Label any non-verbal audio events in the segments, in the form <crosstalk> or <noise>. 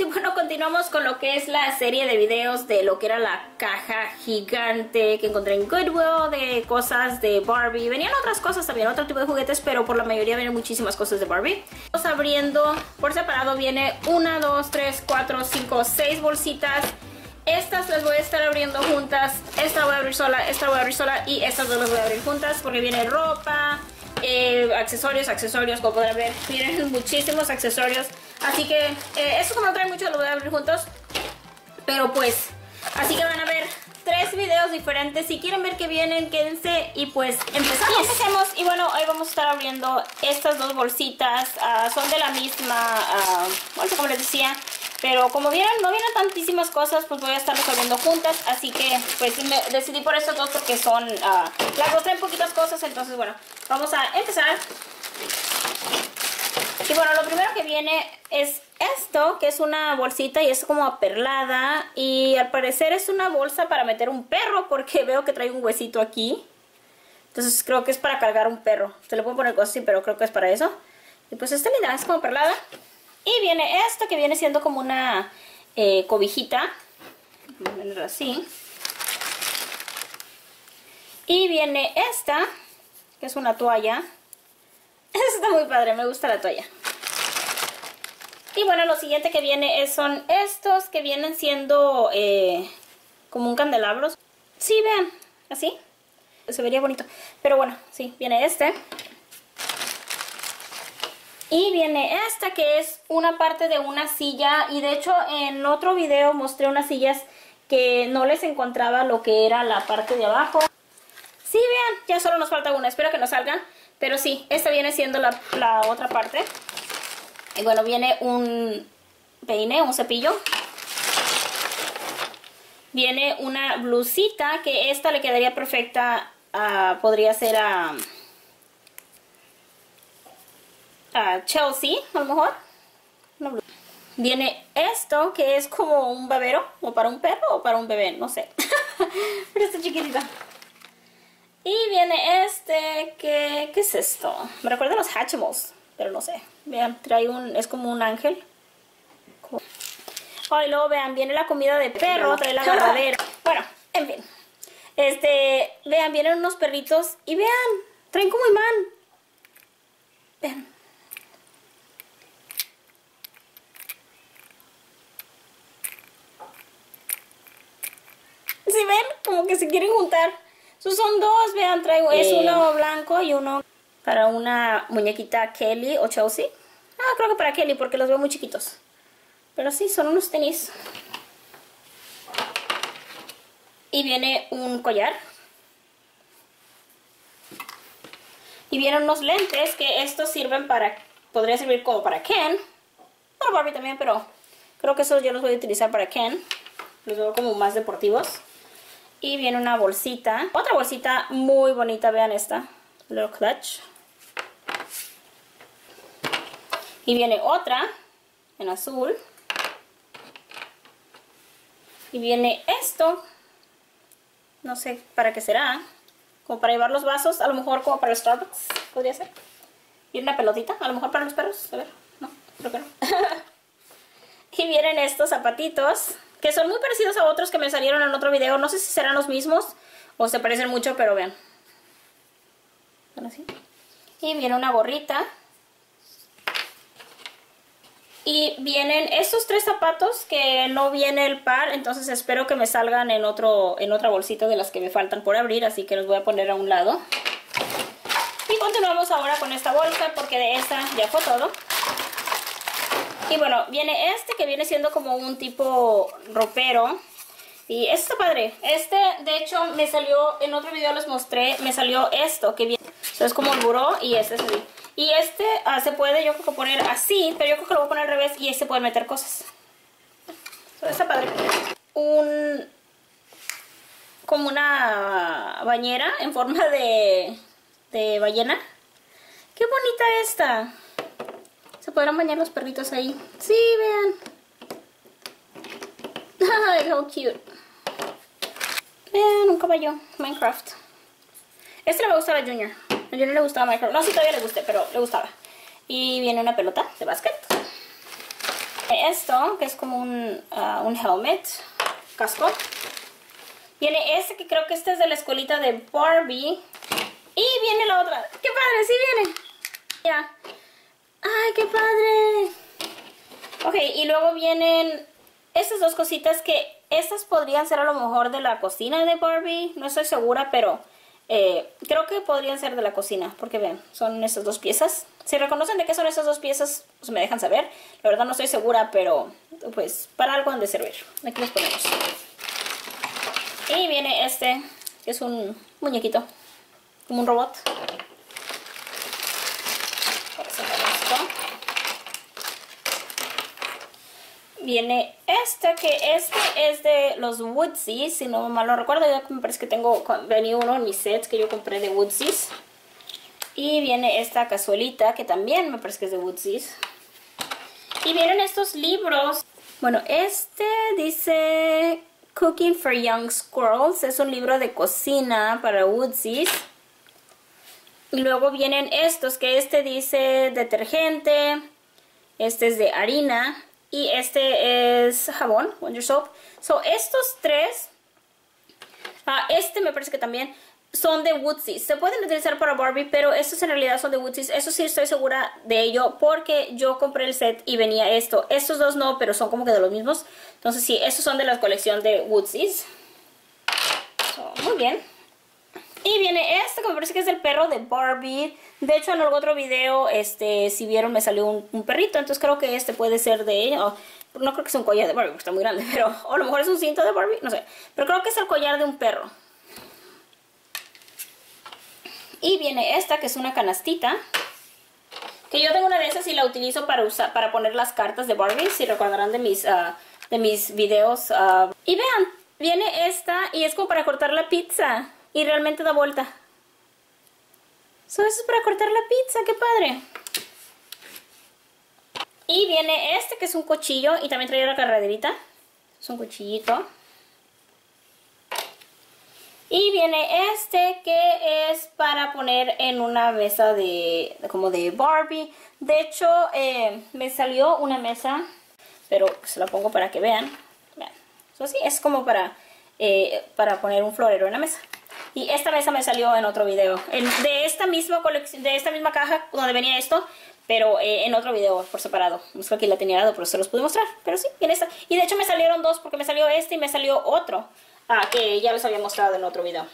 y bueno continuamos con lo que es la serie de videos de lo que era la caja gigante que encontré en Goodwill de cosas de Barbie. Venían otras cosas también otro tipo de juguetes pero por la mayoría vienen muchísimas cosas de Barbie. Vamos abriendo por separado viene una, dos, tres, cuatro, cinco, seis bolsitas. Estas las voy a estar abriendo juntas. Esta voy a abrir sola, esta voy a abrir sola y estas dos las voy a abrir juntas porque viene ropa eh, accesorios, accesorios, como podrán ver, vienen muchísimos accesorios. Así que eh, esto como no trae mucho lo voy a abrir juntos. Pero pues, así que van a ver tres videos diferentes. Si quieren ver que vienen, quédense y pues empezamos. Y. Y bueno, hoy vamos a estar abriendo estas dos bolsitas. Ah, son de la misma, uh, como les decía. Pero como vieron, no vienen tantísimas cosas, pues voy a estar abriendo juntas. Así que pues me decidí por estos dos porque son, uh, las dos traen poquitas cosas. Entonces bueno, vamos a empezar. Y bueno, lo primero que viene es esto, que es una bolsita y es como aperlada. Y al parecer es una bolsa para meter un perro porque <laughs> veo que trae un huesito aquí. Entonces creo que es para cargar un perro. Se le puede poner cosas así, pero creo que es para eso. Y pues esta linda es como perlada. Y viene esto que viene siendo como una eh, cobijita. Así. Y viene esta, que es una toalla. <laughs> Está muy padre, me gusta la toalla. Y bueno, lo siguiente que viene son estos que vienen siendo eh, como un candelabro. Sí, vean, así. Se vería bonito. Pero bueno, sí, viene este. Y viene esta que es una parte de una silla. Y de hecho en otro video mostré unas sillas que no les encontraba lo que era la parte de abajo. Sí, vean, ya solo nos falta una. Espero que nos salgan. Pero sí, esta viene siendo la, otra parte. Y bueno, viene un peine, un cepillo. Viene una blusita que esta le quedaría perfecta. podría ser a, a Chelsea, a lo mejor. Viene esto que es como un babero, o para un perro o para un bebé, no sé. <laughs> Pero está chiquitita. Y viene este, que, ¿qué es esto? Me recuerda a los Hatchimals, pero no sé. Vean, trae un, es como un ángel. Ay, luego vean, viene la comida de perro, trae la agarradera. <laughs> Bueno, en fin. Este, vean, vienen unos perritos y vean, traen como imán. Vean. Si ven, como que se quieren juntar. Esos son dos, vean, traigo, es uno blanco y uno para una muñequita Kelly o Chelsea. Ah, creo que para Kelly porque los veo muy chiquitos. Pero sí, son unos tenis. Y viene un collar. Y vienen unos lentes que estos sirven para... Podría servir como para Ken. Para Barbie también, pero creo que esos yo los voy a utilizar para Ken. Los veo como más deportivos. Y viene una bolsita. Otra bolsita muy bonita, vean esta. Little clutch. Y viene otra en azul. Y viene esto. No sé para qué será. Como para llevar los vasos. A lo mejor como para el Starbucks. Podría ser. Y una pelotita. A lo mejor para los perros. A ver. No, creo que no. <laughs> y vienen estos zapatitos. Que son muy parecidos a otros que me salieron en otro video. No sé si serán los mismos. O se parecen mucho. Pero vean. Y viene una gorrita. Y vienen estos tres zapatos que no viene el par, entonces espero que me salgan en, otro, en otra bolsita de las que me faltan por abrir, así que los voy a poner a un lado. Y continuamos ahora con esta bolsa porque de esta ya fue todo. Y bueno, viene este que viene siendo como un tipo ropero. Y este está padre. Este, de hecho, me salió, en otro video les mostré, me salió esto que viene. es como el buró y este es el... Y este ah, se puede yo creo que poner así, pero yo creo que lo voy a poner al revés y este puede meter cosas. está padre. Un... Como una bañera en forma de, de ballena. ¡Qué bonita esta! Se podrán bañar los perritos ahí. Sí, vean. <laughs> Ay, how cute. Vean, un caballo. Minecraft. Este le va a gustar a Junior. A Junior le gustaba Minecraft. No, sí todavía le guste, pero le gustaba. Y viene una pelota de básquet. Esto, que es como un, uh, un helmet, casco. Viene este, que creo que este es de la escuelita de Barbie. Y viene la otra. ¡Qué padre! ¡Sí viene! Ya. ¡Ay, qué padre! Ok, y luego vienen estas dos cositas que estas podrían ser a lo mejor de la cocina de Barbie. No estoy segura, pero eh, creo que podrían ser de la cocina. Porque ven, son estas dos piezas. Si reconocen de qué son estas dos piezas, pues me dejan saber. La verdad no estoy segura, pero pues para algo han de servir. Aquí los ponemos. Y viene este, que es un muñequito, como un robot. Viene este, que este es de los Woodsies, si no mal lo recuerdo, ya me parece que tengo, venía uno en mis sets que yo compré de Woodsies. Y viene esta cazuelita, que también me parece que es de Woodsies. Y vienen estos libros. Bueno, este dice Cooking for Young Squirrels. Es un libro de cocina para Woodsies. Y luego vienen estos, que este dice detergente, este es de harina y este es jabón, Wonder Soap. So, estos tres, ah, este me parece que también son de Woodsies. Se pueden utilizar para Barbie, pero estos en realidad son de Woodsies. Eso sí estoy segura de ello porque yo compré el set y venía esto. Estos dos no, pero son como que de los mismos. Entonces sí, estos son de la colección de Woodsies. muy bien. Y viene este que me parece que es el perro de Barbie. De hecho, en el otro video, este, si vieron, me salió un, perrito. Entonces creo que este puede ser de ella. no creo que sea un collar de Barbie, porque está muy grande. <laughs> Pero o a lo mejor es un cinto de Barbie, no sé. Pero creo que es el collar de un perro. Y viene esta, que es una canastita. Que yo tengo una de esas y la utilizo para, usar, para poner las cartas de Barbie. Si recordarán de mis, uh, de mis videos. Uh. Y vean, viene esta y es como para cortar la pizza y realmente da vuelta. eso es para cortar la pizza, qué padre. Y viene este que es un cuchillo y también trae la carraderita. Es un cuchillito. Y viene este que es para poner en una mesa de como de Barbie. De hecho, eh, me salió una mesa, pero se la pongo para que vean. Vean. Sí, es como para, eh, para poner un florero en la mesa. Y esta mesa me salió en otro video. de esta misma colección, de esta misma caja donde venía esto, pero eh, en otro video por separado. Sé aquí la tenía dado, pero se los pude mostrar. Pero sí, en esta. Y de hecho me salieron dos porque me salió este y me salió otro. Ah, que ya les había mostrado en otro video.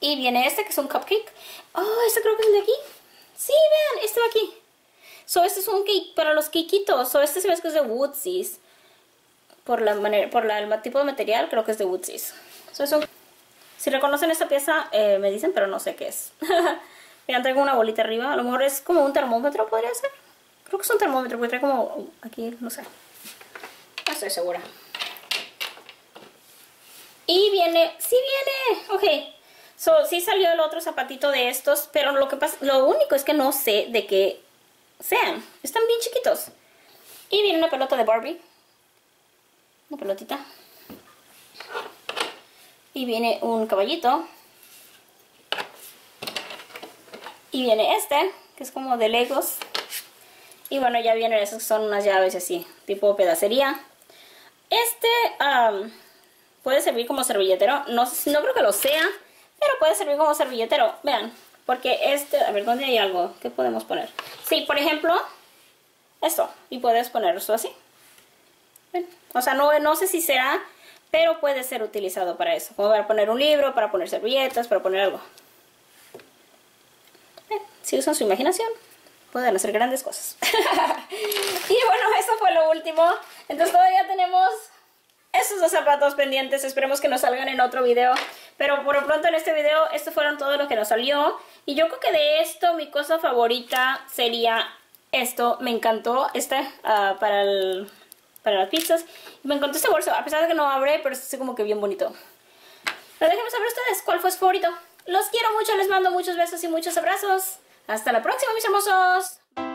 Y viene este que es un cupcake. Oh, este creo que es de aquí. Sí, vean, este de aquí. So, este es un cake para los cake'itos. So, este se ve que es de Woodsies. Por la manera, por el tipo de material, creo que es de Woodsies. So, es un si reconocen esta pieza, eh, me dicen, pero no sé qué es. <laughs> Vean, traigo una bolita arriba. A lo mejor es como un termómetro, podría ser. Creo que es un termómetro, porque trae como aquí, no sé. No estoy segura. Y viene, sí viene, ok. So, sí salió el otro zapatito de estos, pero lo que pasa, lo único es que no sé de qué sean. Están bien chiquitos. Y viene una pelota de Barbie. Una pelotita. Y viene un caballito. Y viene este, que es como de Legos. Y bueno, ya vienen esos son unas llaves así, tipo pedacería. Este puede servir como servilletero. No, no creo que lo sea, pero puede servir como servilletero. Vean, porque este... A ver, ¿dónde hay algo? ¿Qué podemos poner? Sí, por ejemplo, esto. Y puedes poner esto así. O sea, no, no sé si será pero puede ser utilizado para eso, como para poner un libro, para poner servilletas, para poner algo. Eh, si usan su imaginación, pueden hacer grandes cosas. <laughs> y bueno, eso fue lo último. Entonces todavía tenemos esos dos zapatos pendientes. Esperemos que nos salgan en otro video. Pero por lo pronto en este video, estos fueron todo lo que nos salió. Y yo creo que de esto mi cosa favorita sería esto. Me encantó este uh, para el para las pizzas. me encontré este bolso, a pesar de que no abre, pero es como que bien bonito. Pero déjenme saber ustedes cuál fue su favorito. Los quiero mucho, les mando muchos besos y muchos abrazos. Hasta la próxima, mis hermosos.